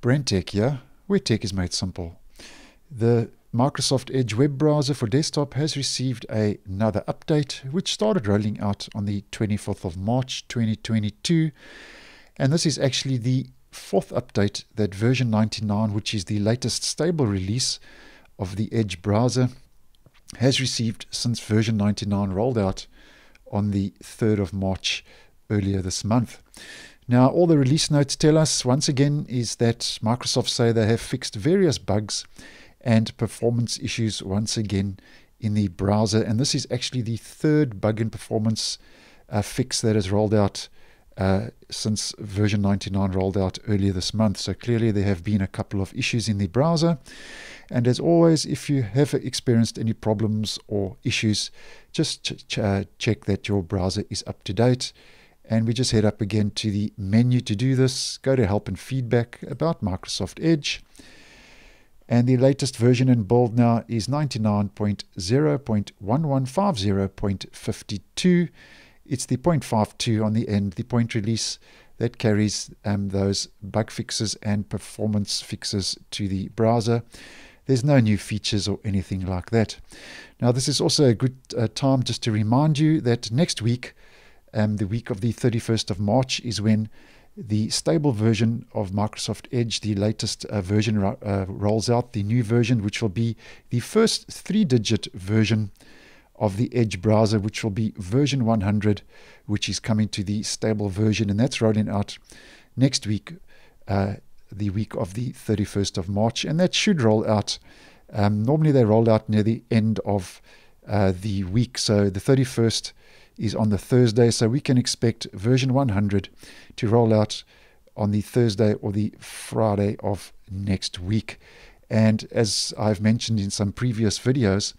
BrenTech here, where tech is made simple. The Microsoft Edge web browser for desktop has received a, another update, which started rolling out on the 24th of March 2022. And this is actually the fourth update that version 99, which is the latest stable release of the Edge browser, has received since version 99 rolled out on the 3rd of March earlier this month. Now, all the release notes tell us once again is that Microsoft say they have fixed various bugs and performance issues once again in the browser. And this is actually the third bug and performance uh, fix that has rolled out uh, since version 99 rolled out earlier this month. So clearly there have been a couple of issues in the browser. And as always, if you have experienced any problems or issues, just ch ch uh, check that your browser is up to date and we just head up again to the menu to do this. Go to help and feedback about Microsoft Edge. And the latest version in build now is 99.0.1150.52. It's the 0.52 on the end, the point release that carries um, those bug fixes and performance fixes to the browser. There's no new features or anything like that. Now, this is also a good uh, time just to remind you that next week um, the week of the 31st of March is when the stable version of Microsoft Edge, the latest uh, version, uh, rolls out, the new version, which will be the first three digit version of the Edge browser, which will be version 100, which is coming to the stable version, and that's rolling out next week, uh, the week of the 31st of March, and that should roll out. Um, normally, they roll out near the end of uh, the week, so the 31st is on the Thursday, so we can expect version 100 to roll out on the Thursday or the Friday of next week. And as I've mentioned in some previous videos,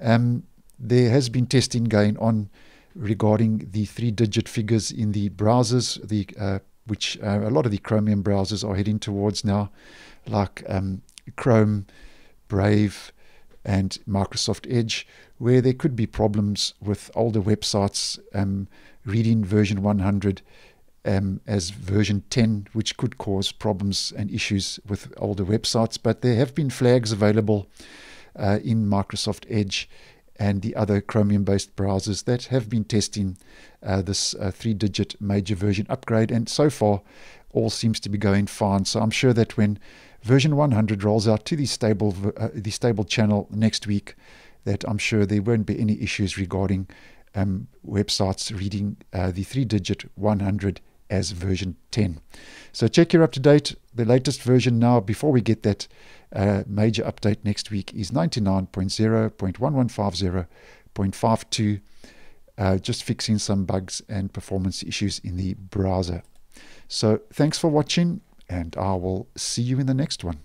um, there has been testing going on regarding the three-digit figures in the browsers, the uh, which uh, a lot of the Chromium browsers are heading towards now, like um, Chrome, Brave, and Microsoft Edge, where there could be problems with older websites um, reading version 100 um, as version 10, which could cause problems and issues with older websites. But there have been flags available uh, in Microsoft Edge and the other Chromium based browsers that have been testing uh, this uh, three digit major version upgrade. And so far, all seems to be going fine. So I'm sure that when version 100 rolls out to the stable, uh, the stable channel next week, that I'm sure there won't be any issues regarding um, websites reading uh, the three digit 100 as version 10. So check your up to date. The latest version now, before we get that uh, major update next week, is 99.0.1150.52. Uh, just fixing some bugs and performance issues in the browser. So thanks for watching, and I will see you in the next one.